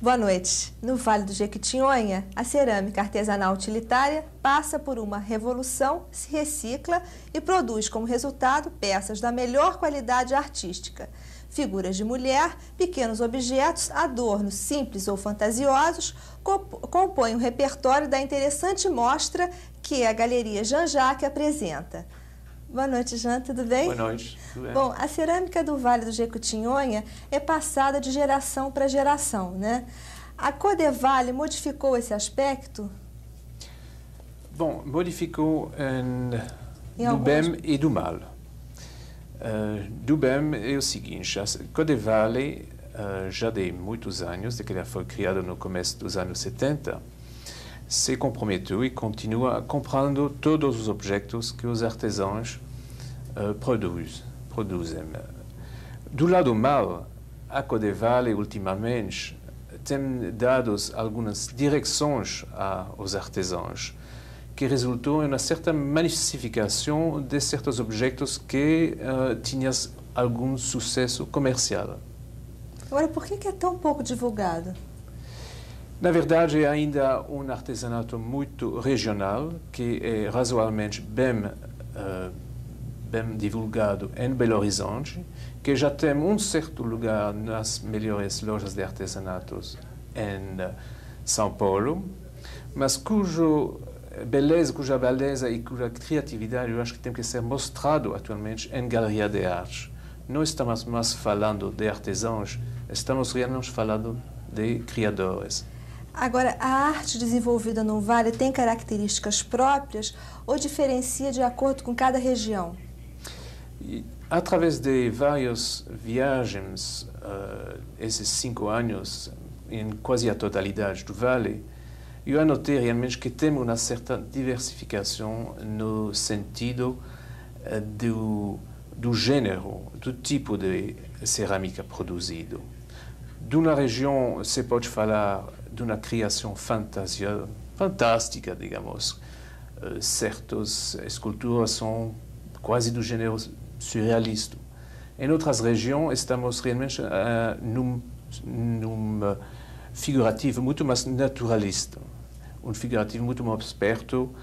Boa noite. No Vale do Jequitinhonha, a cerâmica artesanal utilitária passa por uma revolução, se recicla e produz como resultado peças da melhor qualidade artística. Figuras de mulher, pequenos objetos, adornos simples ou fantasiosos compõem o repertório da interessante mostra que a Galeria Jean-Jacques apresenta. Boa noite, Jean, tudo bem? Boa noite, tudo bem. Bom, a cerâmica do Vale do Jequitinhonha é passada de geração para geração, né? A Codevale modificou esse aspecto? Bom, modificou em, do bem e do mal. Uh, do bem é o seguinte, a Codevale, uh, já de muitos anos, desde que ela foi criada no começo dos anos 70, se comprometeu e continua comprando todos os objetos que os artesãos uh, produz, produzem. Do lado mal, a Codevale, ultimamente, tem dado algumas direções aos artesãos, que resultou em uma certa massificação de certos objetos que uh, tinham algum sucesso comercial. Agora, por que é tão pouco divulgado? Na verdade, é ainda um artesanato muito regional, que é razoavelmente bem, uh, bem divulgado em Belo Horizonte, que já tem um certo lugar nas melhores lojas de artesanatos em uh, São Paulo, mas cujo beleza, cuja beleza e cuja criatividade eu acho que tem que ser mostrado atualmente em galeria de arte. Não estamos mais falando de artesãos, estamos realmente falando de criadores. Agora, a arte desenvolvida no Vale tem características próprias ou diferencia de acordo com cada região? Através de várias viagens, uh, esses cinco anos, em quase a totalidade do Vale, eu anotei realmente que temos uma certa diversificação no sentido uh, do, do gênero, do tipo de cerâmica produzido. De uma região se pode falar de uma criação fantasia, fantástica, digamos. Uh, certas esculturas são quase do gênero surrealista. Em outras regiões, estamos realmente uh, num, num figurativo muito mais naturalista, um figurativo muito mais perto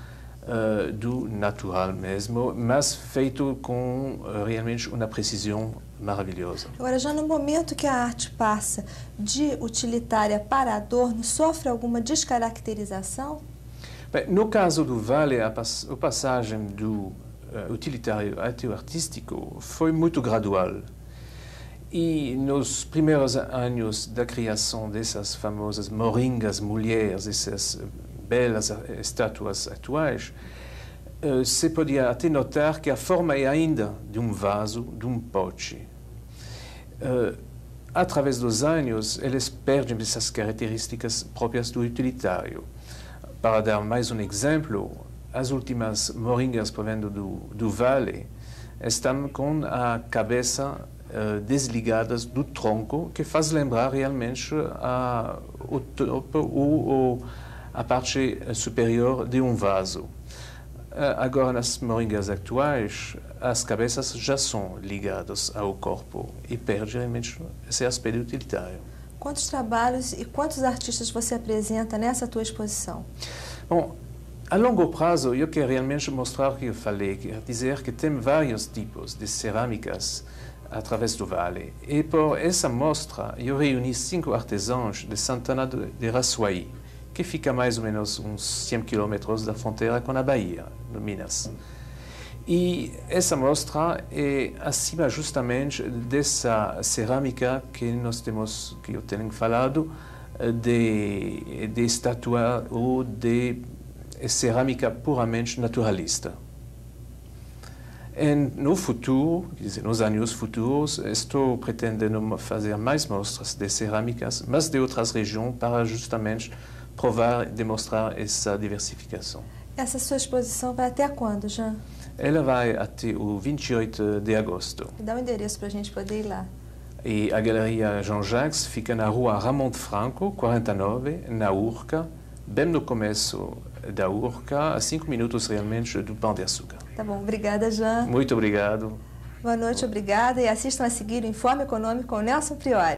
uh, do natural mesmo, mas feito com uh, realmente uma precisão maravilhosa. Agora, já no momento que a arte passa de utilitária para adorno, sofre alguma descaracterização? Bem, no caso do Vale, a, pass a passagem do uh, utilitário ao artístico foi muito gradual. E nos primeiros anos da criação dessas famosas moringas mulheres, essas belas estátuas atuais, se podia até notar que a forma é ainda de um vaso, de um pote. Através dos anos, eles perdem essas características próprias do utilitário. Para dar mais um exemplo, as últimas moringas provendo do, do vale estão com a cabeça uh, desligadas do tronco, que faz lembrar realmente a, o, o, o a parte superior de um vaso. Eh, agora, nas moringas atuais, as cabeças já são ligadas ao corpo e perde realmente esse aspecto utilitário. Quantos trabalhos e quantos artistas você apresenta nessa tua exposição? Bom, a longo prazo, eu quero realmente mostrar o que eu falei, quer dizer que tem vários tipos de cerâmicas através do vale. E por essa mostra, eu reuni cinco artesãos de Santana de Raçuaí que fica mais ou menos uns 100 quilômetros da fronteira com a Bahia, no Minas. E essa mostra é acima justamente dessa cerâmica que nós temos, que eu tenho falado, de, de estátua ou de cerâmica puramente naturalista. E no futuro, dizer, nos anos futuros, estou pretendendo fazer mais mostras de cerâmicas, mas de outras regiões, para justamente provar e demonstrar essa diversificação. Essa sua exposição vai até quando, Jean? Ela vai até o 28 de agosto. Dá um endereço para a gente poder ir lá. E a Galeria Jean Jacques fica na rua Ramon de Franco, 49, na Urca, bem no começo da Urca, a cinco minutos realmente do Pão de Açúcar. Tá bom, obrigada, Jean. Muito obrigado. Boa noite, obrigada. E assistam a seguir o Informe Econômico com Nelson Priori.